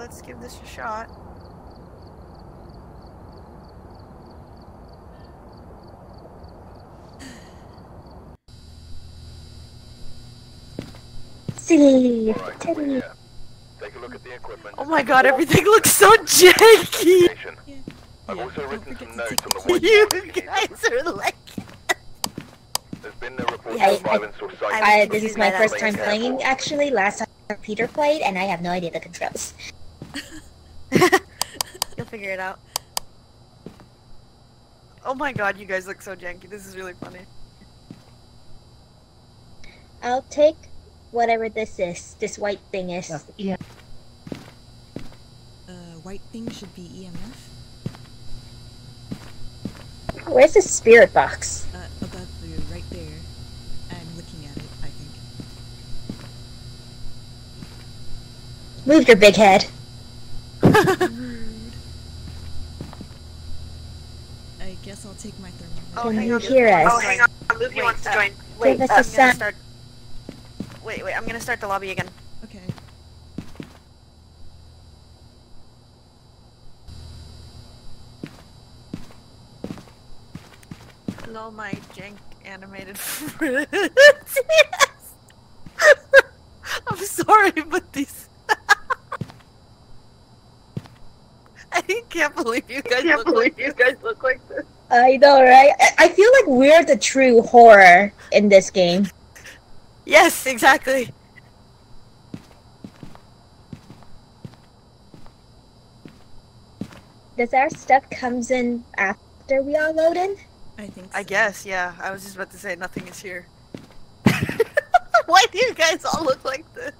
let's give this a shot. Silly. Alright, Teddy. here. Take a look at the equipment. Oh my god, everything looks so janky! Station. I've Yeah, also don't written some notes on the the You guys are like... There's been no reports Yeah, of I- violence or sight. I- Uh, this is my first time playing, actually. Last time Peter played, and I have no idea the controls. You'll figure it out. Oh my god, you guys look so janky. This is really funny. I'll take whatever this is. This white thing is. Yeah. Uh, white thing should be EMF. Where's the spirit box? Uh, above you, right there. I'm looking at it, I think. Move your big head. Rude. I guess I'll take my thermometer. Can hang you on. hear us? Oh, hang on. Luffy Wait, wants to uh, join. Wait, Give us a I'm sound. start. Wait, wait. I'm gonna start the lobby again. Okay. Hello, my jank animated friends. I'm sorry, but these. I can't believe you guys look like you guys look like this. I know, right? I- I feel like we're the true horror in this game. Yes, exactly. Does our stuff comes in after we all load in? I think I guess, yeah. I was just about to say nothing is here. Why do you guys all look like this?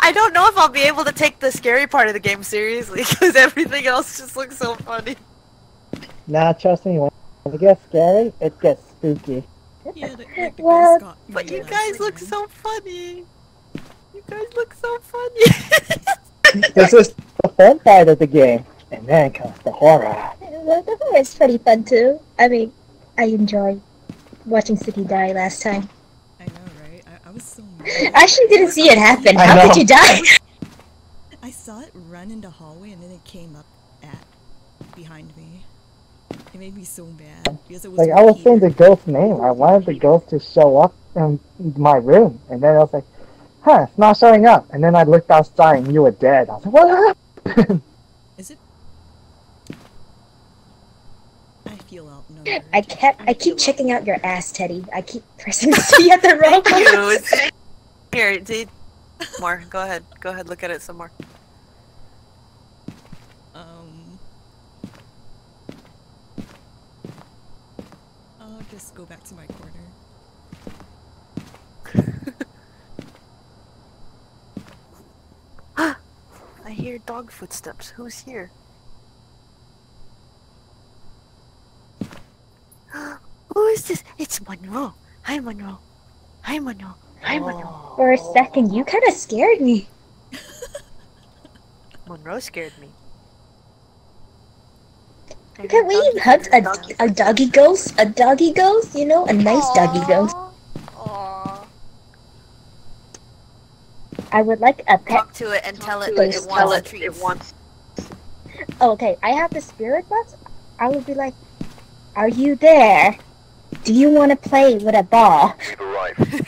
I don't know if I'll be able to take the scary part of the game seriously because everything else just looks so funny. Nah, trust me, when it gets scary, it gets spooky. Yeah, the, like the Well, got But you guys look so funny. You guys look so funny. this is the fun part of the game, and then comes the horror. The the horror is pretty fun too. I mean, I enjoyed watching City die last time. I know, right? I, I was so I mad. actually didn't see it happen. I How know. did you die? I saw it run in the hallway and then it came up at behind me. It made me so mad because it was Like, I was saying the here. ghost's name. I wanted the ghost to show up in my room, and then I was like, huh, it's not showing up. And then I looked outside and you were dead. I was like, what happened? Is it? I feel outnumbered. I kept. I keep checking out your ass, Teddy. I keep pressing C at the wrong Here, see more. Go ahead. Go ahead. Look at it some more. Um. I'll just go back to my corner. I hear dog footsteps. Who's here? Who is this? It's Monroe. Hi, Monroe. Hi, Monroe. Hi, Monroe. For a second, you kind of scared me. Monroe scared me. Can we hunt a, a doggy ghost? A doggy ghost? You know, a nice doggy ghost. Aww. I would like a pet. Talk to it and tell it Please it tell wants it. It wants. Oh, okay, I have the spirit box. I would be like, "Are you there? Do you want to play with a ball?"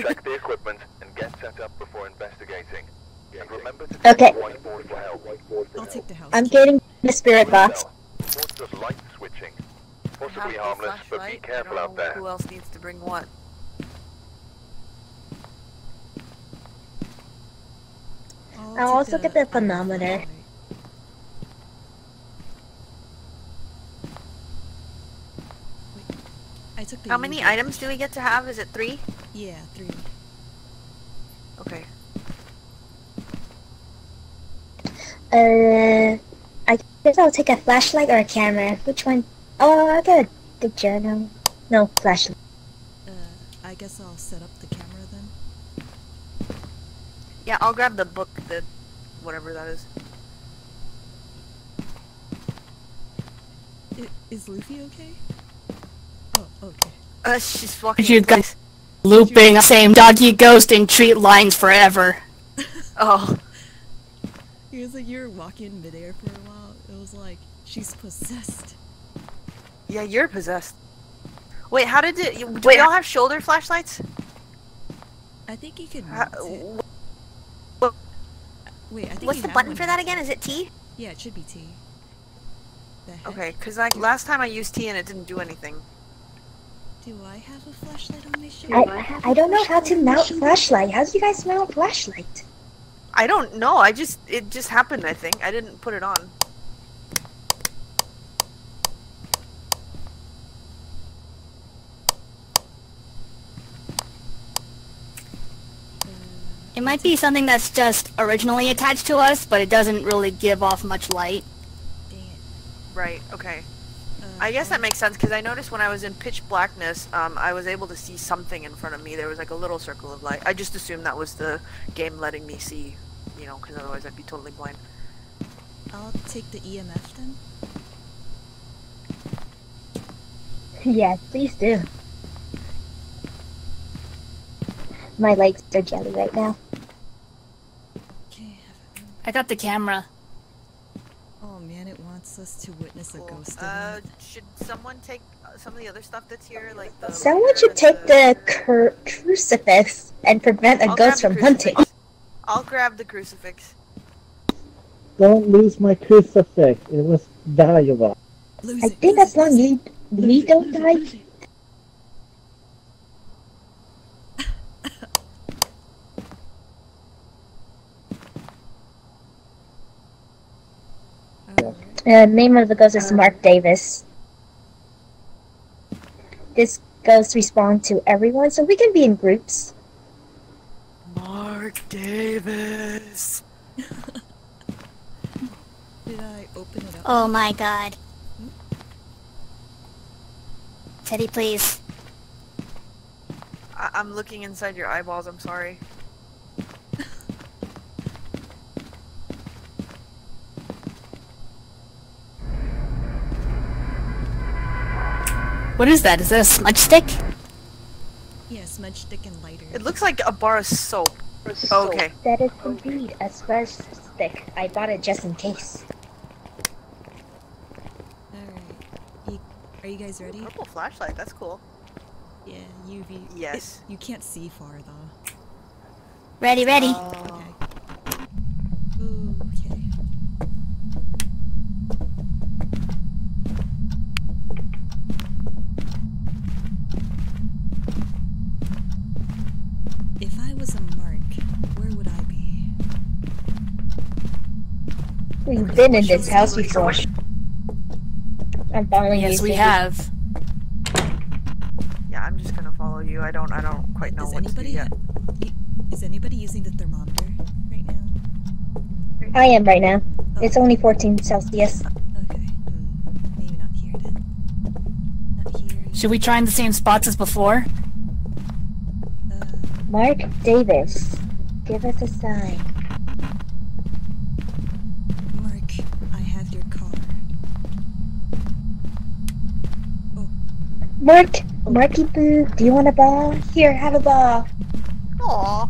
We've arrived. Check the equipment and get set up before investigating. And remember to Okay. check the whiteboard for help. I'll take the help. I'm getting the spirit box. Reports of light switching. Possibly harmless, but be flashlight. careful I out don't know there. Who else needs to bring what? I'll I'll take also get the iron thermometer. flashlight. Wait, I took the How many items do we get to have? Is it three? Yeah, three. Okay. Uh, I guess I'll take a flashlight or a camera. Which one? Oh, I got a good journal. No flashlight. Uh, I guess I'll set up the camera then. Yeah, I'll grab the book, the whatever that is. I- is Luffy okay? Oh, okay. Uh, she's walking. You in place. Looping the same doggy ghost and treat lines forever. Oh, It was like you were walking in midair for a while. It was like she's possessed. yeah, you're possessed. Wait, how did it? you- Do Wait, we all have shoulder flashlights? I think you can. How, mount it. Wait, I think What's the button for that again? Is it T? Yeah, it should be T. Okay, because like last time I used T and it didn't do anything. Do I have a flashlight on my ship? I, I don't know how to mount flashlight. How do you guys mount flashlight? I don't know. I just it just happened. I think I didn't put it on. Uh, it might be something that's just originally attached to us, but it doesn't really give off much light. Dang it. Right. Okay. I guess that makes sense because I noticed when I was in pitch blackness, um, I was able to see something in front of me. There was like a little circle of light. I just assumed that was the game letting me see, you know, because otherwise I'd be totally blind. I'll take the EMF then. Yeah, please do. My legs are jelly right now. Okay. I got the camera. Man, it wants us to witness a Cool. ghost Uh, event. should someone take uh, some of the other stuff that's here, like the? Someone lighter should take the cru- crucifix and prevent a I'll ghost from hunting. I'll grab the crucifix. Don't lose my crucifix. It was valuable. Lose I think lose as it, long lose you we don't die, it. Alright. Uh, name of the ghost is Mark Davis. This ghost responds to everyone, so we can be in groups. Mark Davis. Did I open it up? Oh my god. Teddy, please. I- I'm looking inside your eyeballs. I'm sorry. What is that? Is that a smudge stick? Yeah, smudge stick and lighter. It looks like a bar of soap. Oh, okay. That is indeed a smudge stick. I bought it just in case. Alright. Are you guys ready? Purple flashlight. That's cool. Yeah, UV. Yes. It- you can't see far though. Ready, ready. Oh. Okay. Ooh, okay. If I was a mark, where would I be? We've been in this house before. I'm following you. Yes, we have. Yeah, I'm just gonna follow you. I don't. I don't quite know Is what to do anybody yet. is anybody using the thermometer right now? I am right now. It's only 14 Celsius. Okay. Hmm. Maybe not here then. Not here. Should we try in the same spots as before? Uh, Mark Davis, give us a sign. Mark, I have your car. Oh, Mark, Marky Boo, do you want a ball? Here, have a ball. Aw.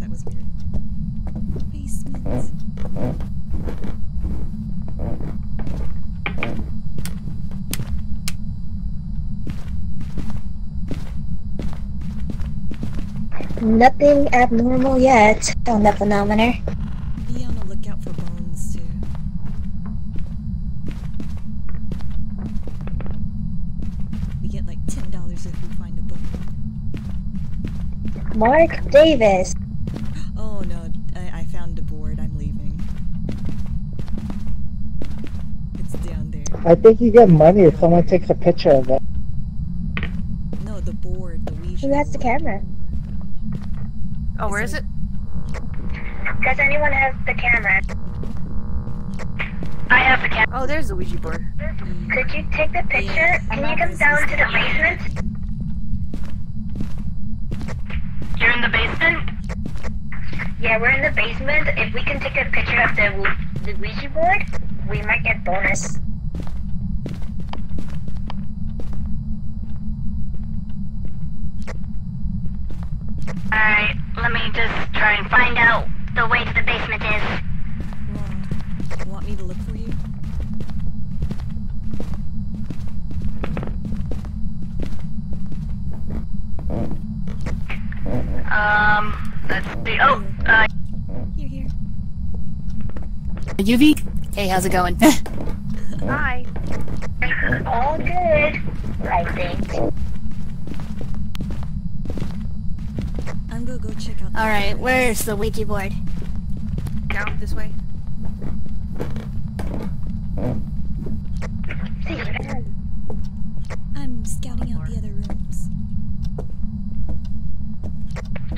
that was weird. Basement. Nothing abnormal yet on the phenometer. Ten dollars if we find a bone. Mark Davis. Oh no, I, I found the board. I'm leaving. It's down there. I think you get money if someone takes a picture of it. No, the board, the Ouija. Who has the camera? Oh, where is it? Does anyone have the camera? I have cat. Oh, there's the Ouija board. Could you take the picture? Yes, Can you come down to the basement? You're in the basement? Yeah, we're in the basement. If we can take a picture of the, the Ouija board, we might get bonus. Alright, let me just try and find out the way to the basement is. Um, let's see. Oh, uh, Here, here. UV? Hey, how's it going? Hi. All good, I think. I'm gonna go check out. Alright, where's the Ouija board? Down this way. I'm scouting out the other rooms.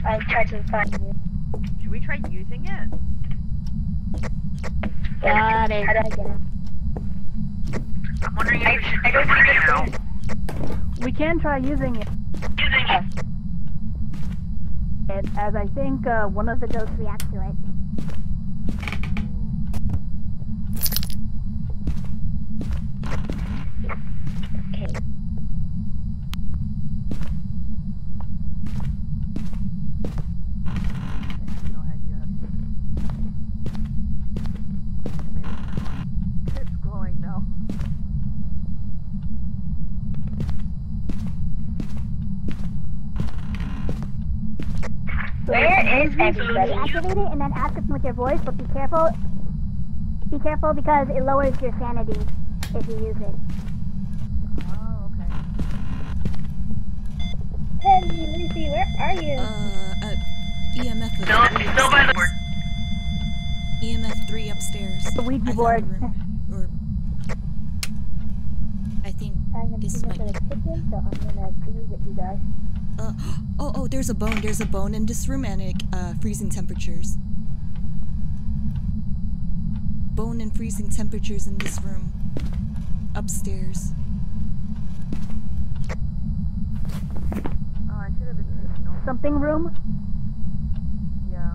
I tried to find you. Should we try using it? Got it. How do I get it? I'm wondering if we should I don't think it's now. We can try using it, Using it. it as I think uh, one of the ghosts reacts to it. Okay. I have no idea how to use it. Maybe turn on. It's glowing now. Where is everybody? Activate it and then ask it with your voice, but be careful. Be careful because it lowers your sanity if you use it. Oh, okay. Hey, Lucy, where are you? Uh, uh, EMF. of Still, still by the upstairs. EMF three upstairs. The Ouija I board. a room. Or I think I'm gonna this see might. for kitchen, so I'm gonna be with you guys. There's a bone. There's a bone in this room, and it, uh, freezing temperatures. Bone and freezing temperatures in this room. Upstairs. Oh, I should have been taking notes. Something room. Yeah.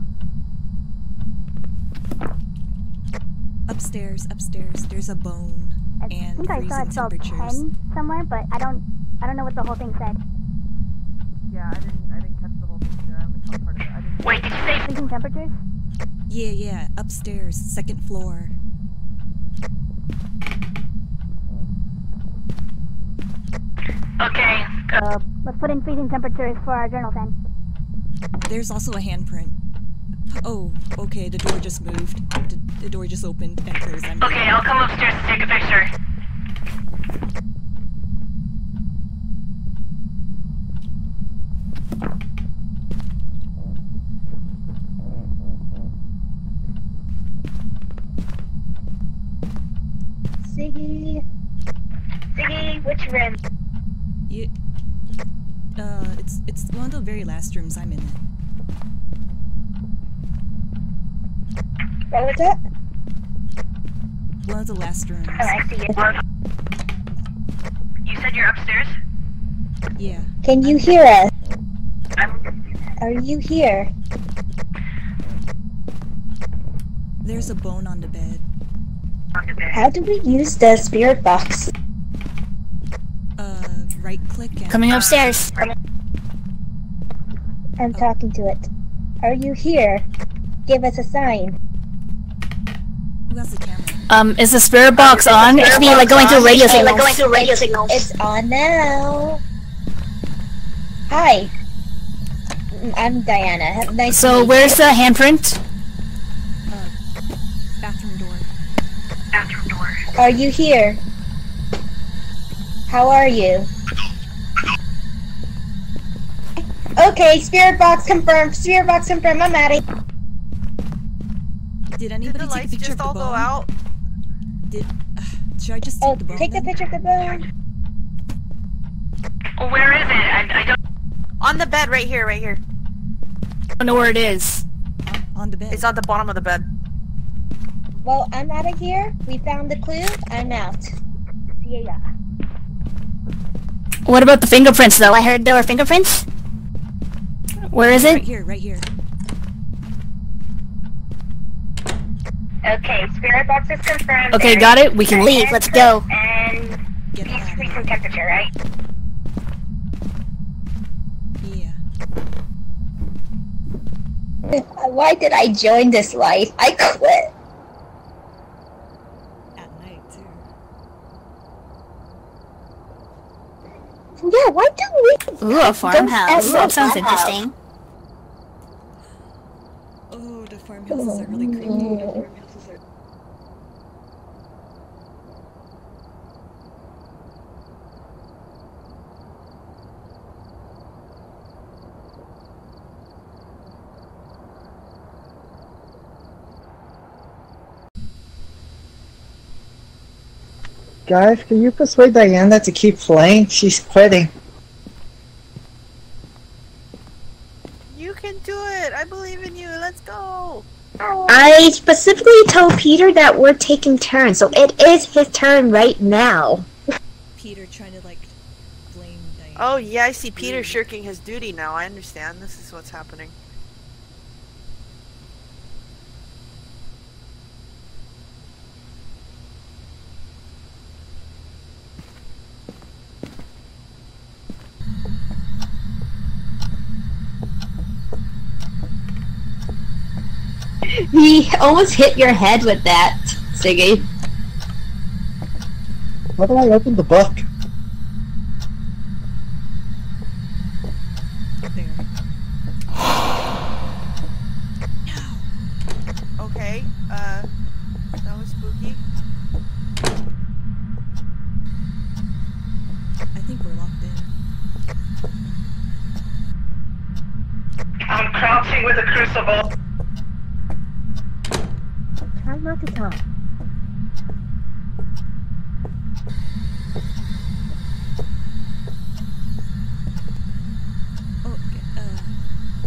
Upstairs, upstairs. There's a bone I and think I freezing saw it spelled temperatures. pen somewhere, but I don't. I don't know what the whole thing said. Yeah, I didn't. Wait, did you say Freezing temperatures. Yeah, yeah, upstairs, second floor. Okay. Uh, let's put in freezing temperatures for our journal then. There's also a handprint. Oh, okay, the door just moved. The, the door just opened and closed. I'm Okay, I'll come upstairs to take a picture. Siggy. Siggy, which room? You, uh, it's it's one of the very last rooms I'm in. What was that? One of the last rooms. Oh, I see it. You said you're upstairs? Yeah. Can you hear us? I'm. Are you here? There's a bone on the bed. on the bed. How do we use the spirit box? Uh, right click and Coming upstairs. I'm talking to it. Are you here? Give us a sign. who has the camera? Um, is the spirit box on? It should be like going through radio signals. Going through radio signals. It's on now. Hi. I'm Diana. Nice So meet where's the handprint? Uh, bathroom door. Bathroom door. Are you here? How are you? Okay, spirit box confirmed. Spirit box confirmed. I'm at it. Did Did anybody the take a picture just of the all bone? go out? Did uh, should I just take Oh, the bone? take the then? picture of the bone. Well, where is it? I, I don't. On the bed, right here, right here. I don't know where it is. On, on the bed. It's on the bottom of the bed. Well, I'm out of here. We found the clue. I'm out. See ya. What about the fingerprints though? I heard there were fingerprints. Where is it? right it? here, right here. Okay, spirit box is confirmed. Okay, got it. We can leave. Let's go. And Get it out freezing temperature, right? Yeah. Why did I join this life? I quit. At night too. Yeah, why don't we? Ooh, a farmhouse. That sounds farmhouse. interesting. The farmhouses are really creepy. Mm-hmm. Guys, can you persuade Diana to keep playing? She's quitting. You can do it. I believe in you. Let's go. I specifically told Peter that we're taking turns, so it is his turn right now. Peter trying to like blame Diana. Oh yeah, I see Peter shirking his duty now. I understand. This is what's happening. He almost hit your head with that, Siggy. Why do I open the book? There. Okay. Uh, that was spooky. I think we're locked in. I'm crouching with a crucible. Try not to talk. Oh, okay, uh,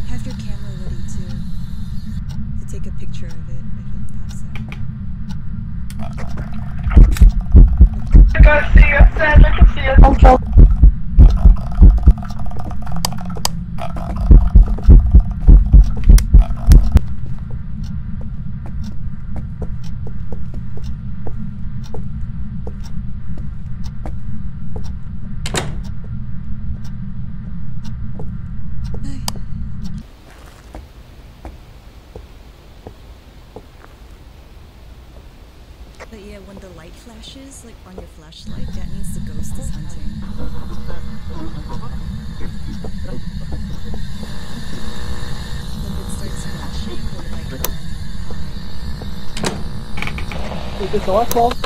have your camera ready to to take a picture of it if it pops out. I can see it, Sam. I can see it. But yeah, when the light flashes, like on your flashlight, that means the ghost is hunting. When it starts flashing, or like um, Is the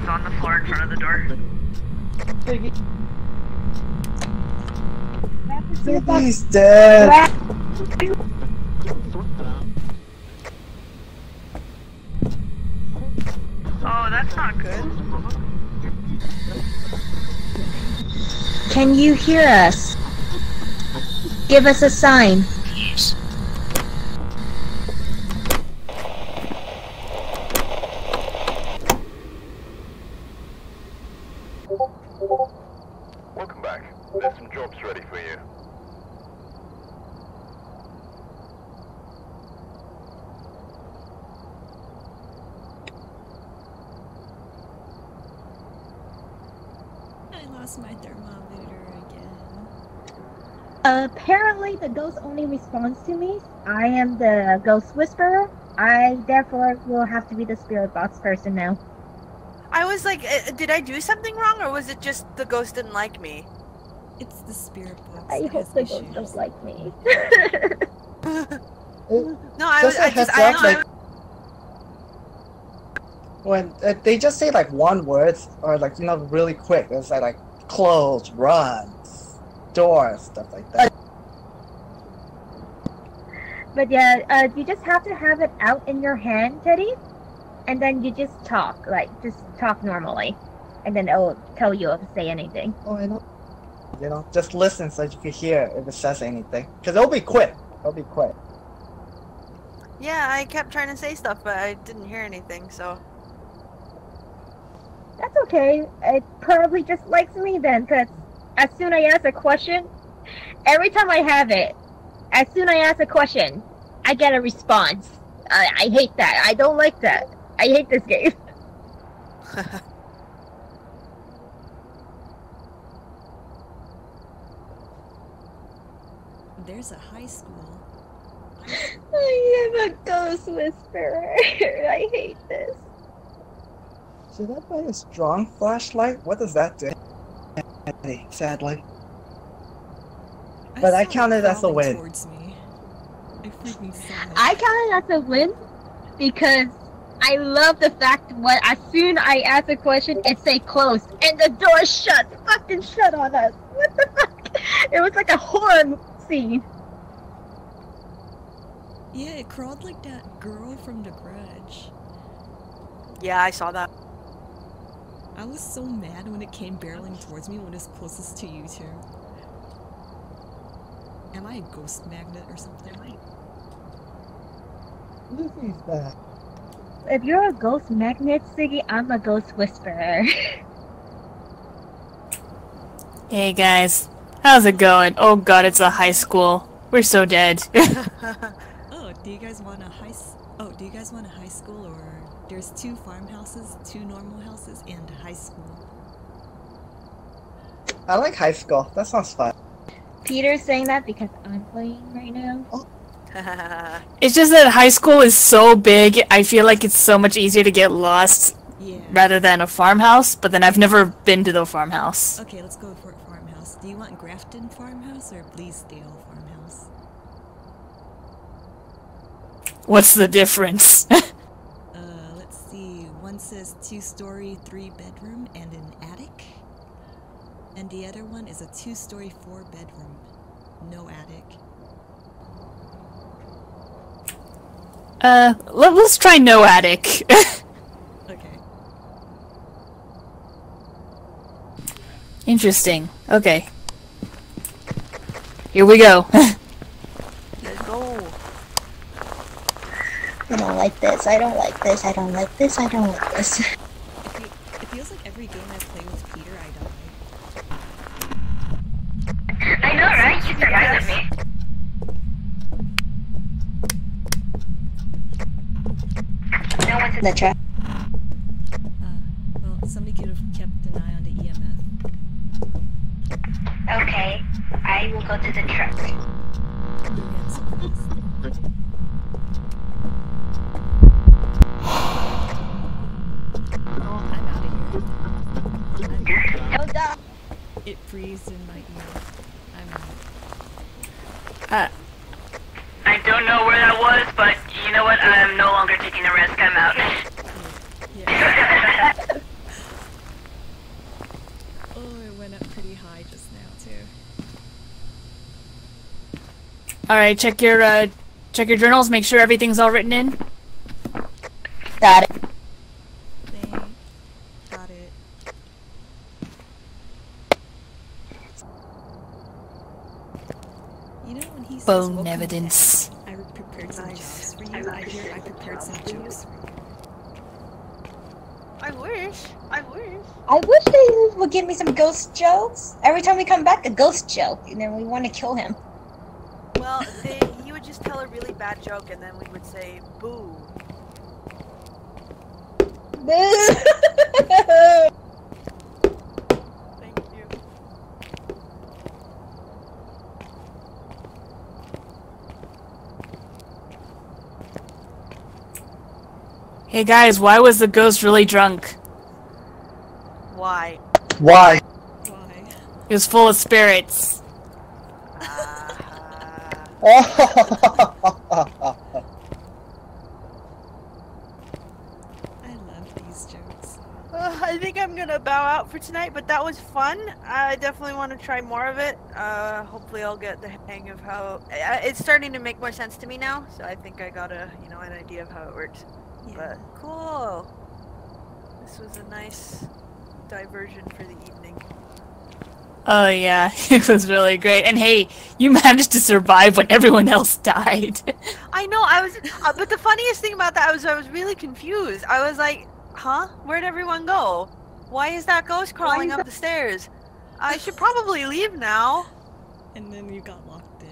It's on the floor in front of the door. He's dead. Oh, that's not good. Can you hear us? Give us a sign. Welcome back. There's some jobs ready for you. I lost my thermometer again. Apparently, the ghost only responds to me. I am the ghost whisperer. I therefore will have to be the spirit box person now. I was like, uh, did I do something wrong, or was it just the ghost didn't like me? It's the spirit box. I that hope has the ghost issues. don't like me. No, I was. Just just. heads I, up, I, like, when uh, they just say like one word or like you know really quick, it's like like close, run, door, stuff like that. But yeah, uh, you just have to have it out in your hand, Teddy, and then you just talk, like just talk normally, and then it'll tell you if to say anything. Oh, I know. You know, just listen so you can hear if it says anything. Cause it'll be quick. It'll be quick. Yeah, I kept trying to say stuff, but I didn't hear anything, so. That's okay. It probably just likes me then, because as soon I ask a question, every time I have it, as soon I ask a question, I get a response. I, I hate that. I don't like that. I hate this game. There's a high school. I am a ghost whisperer. I hate this. Should I buy a strong flashlight? What does that do? Sadly. But I saw count as a win. Towards me. It freaked me so. I counted it as a win because I love the fact when as soon I ask a question, it say closed and the door shut, fucking shut on us. What the fuck? It was like a horror scene. Yeah, it crawled like that girl from The Grudge. Yeah, I saw that. I was so mad when it came barreling towards me when it was closest to you two. Am I a ghost magnet or something? Lizzie's back. If you're a ghost magnet, Siggy, I'm a ghost whisperer. Hey guys, how's it going? Oh god, it's a high school. We're so dead. Oh, do you guys want a high? S- oh, do you guys want a high school or there's two farmhouses, two normal houses, and a high school. I like high school. That sounds fun. Peter's saying that because I'm playing right now. it's just that high school is so big, I feel like it's so much easier to get lost Yeah. rather than a farmhouse, but then I've never been to the farmhouse. Okay, let's go for farmhouse. Do you want Grafton farmhouse or Bleasdale farmhouse? What's the difference? One says two-story, three-bedroom, and an attic. And the other one is a two-story, four-bedroom, no attic. uh, let, let's try no attic. Okay. Interesting. Okay. Here we go. Let's go. I don't like this. I don't like this. I don't like this. I don't like this. It, feels like every game I play with Peter, I die. I know, right? You survived me. No one's in The trap. Alright, check your, uh, check your journals, make sure everything's all written in. Got it. Thank. Got it. You know when he says Bone evidence. back," I prepared some Nice. jobs for you. I hear I prepared some jokes for you. I wish. I wish. I wish they would give me some ghost jokes. Every time we come back, a ghost joke, and then we want to kill him. Well, they, he would just tell a really bad joke, and then we would say boo. Thank you. Hey guys, why was the ghost really drunk? Why? Why? Why? He was full of spirits. Uh, I jokes. Uh, I think I'm gonna bow out for tonight, but that was fun. I definitely want to try more of it. Uh, hopefully, I'll get the hang of how it's starting to make more sense to me now. So I think I got a you know an idea of how it works. Yeah. But cool. This was a nice diversion for the evening. Oh yeah, it was really great. And hey, you managed to survive when everyone else died. I know. I was, uh, but the funniest thing about that was I was really confused. I was like, "Huh? Where'd everyone go? Why is that ghost crawling up the stairs? I should probably leave now." And then you got locked in.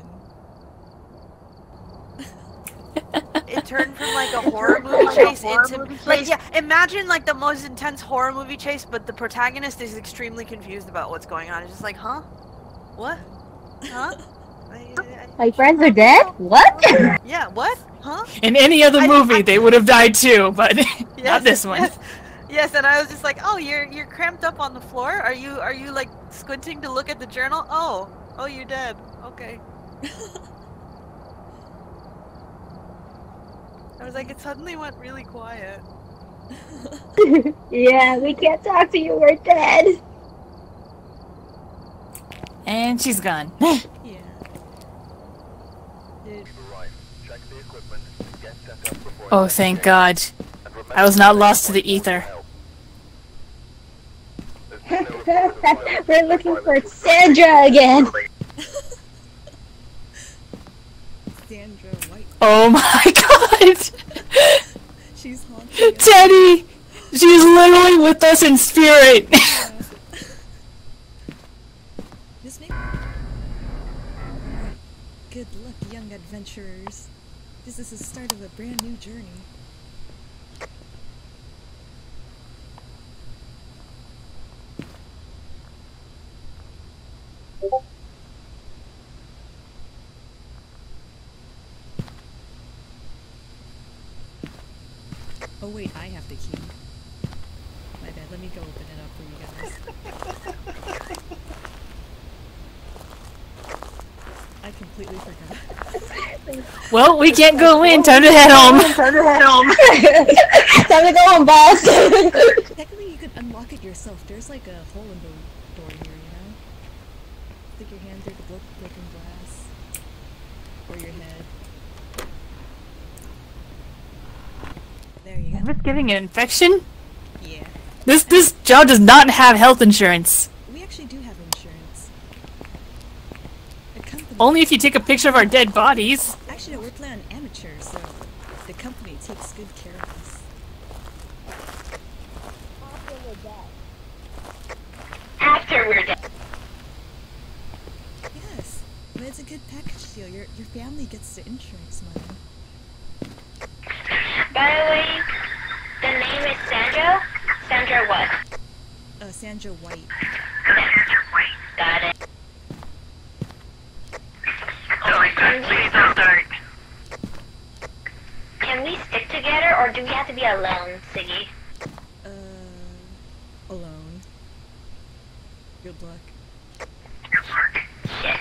It turned from like a horror movie chase into movie like yeah. Imagine like the most intense horror movie chase, but the protagonist is extremely confused about what's going on. It's just like, huh? What? Huh? I- I- My friends are dead? What? yeah. What? Huh? In any other I- movie, I- they would have died too, but Yes, not this one. Yes. yes, and I was just like, oh, you're you're cramped up on the floor. Are you are you like squinting to look at the journal? Oh, oh, you're dead. Okay. I was like, it suddenly went really quiet. yeah, we can't talk to you, we're dead. And she's gone. Yeah. Arrive. Check the equipment. Get set up before oh, thank God. I was not lost to the ether. help. There's no further we're looking for Sandra again. Sandra White. Oh my God! She's haunting us. Teddy! She's literally with us in spirit! Just. Good luck, young adventurers. This is the start of a brand new journey. Oh wait, I have the key. My bad, let me go open it up for you guys. I completely forgot. Well, we can't go in. Time to head home. Time to head home. Time to go home, boss. Technically, you could unlock it yourself. There's like a hole in the door here, you know? Stick your hand through the blo- broken glass. Or your head. There you go. Risk getting an infection? Yeah. This this job does not have health insurance. We actually do have insurance. The company. Only if you take a picture of our dead bodies. Actually, no, we're playing amateurs, so the company takes good care of us. After we're dead. Yes, but it's a good package deal. Your your family gets the insurance money. By the way, the name is Sandra. Sandra what? Uh, Sandra White. Sandra White. Got it. Oh my god, please don't start. Can we stick together or do we have to be alone, Siggy? Uh, alone. Good luck. Shit.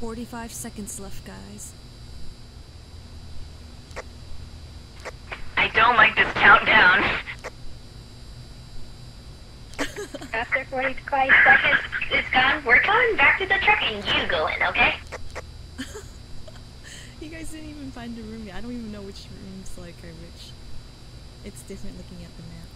Forty-five seconds left, guys. I don't like this countdown. After 45 seconds is gone, we're coming back to the truck and you go in, okay? You guys didn't even find a room yet. I don't even know which rooms like are which. It's different looking at the map.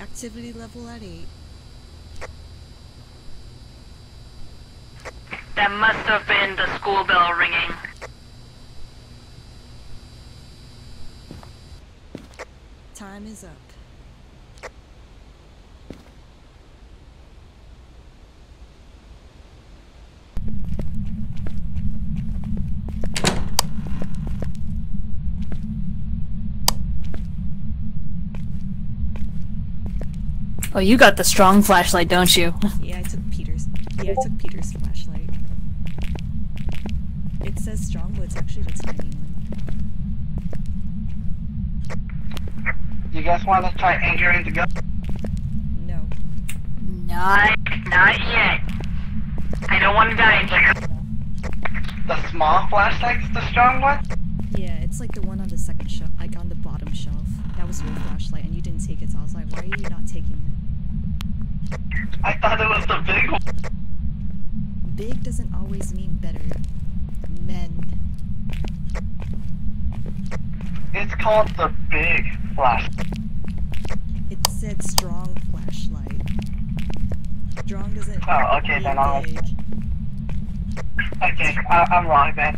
Activity level at 8. That must have been the school bell ringing. Time is up. Oh, you got the strong flashlight, don't you? Yeah, I took Peter's. Yeah, I took Peter's flashlight. It says strong, but it's actually the tiny one. You guys want to try angering the ghost? No. Not. Not yet. I don't want to die in here. The small flashlight's the strong one? Yeah, it's like the one on the second shelf, like on the bottom shelf. That was your flashlight and you didn't take it, so I was like, why are you not taking it? I thought it was the big one. Big doesn't always mean better. Men. It's called the big flash. It said strong flashlight. Strong doesn't Oh, okay, then I'll-. Okay, I, I'm wrong then.